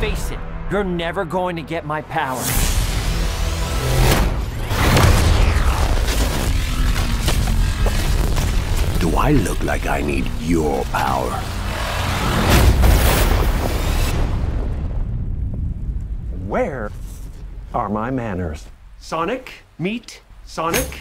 Face it, you're never going to get my power. Do I look like I need your power? Where are my manners? Sonic, meet Sonic.